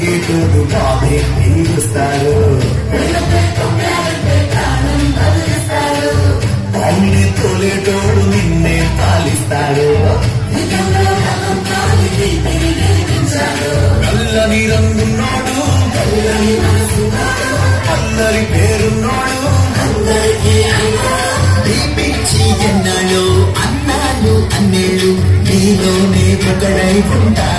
సంగీతుడు బాబే తీరుస్తారు. అన్ని తొలేటోడు నిన్నే పాలిస్తాడు కల్లని రంగున్నాడు అల్లరి పేరున్నాడు. దీపించి అన్నాడు అన్నేడు నీలోనే ఒకడై ఉంటాడు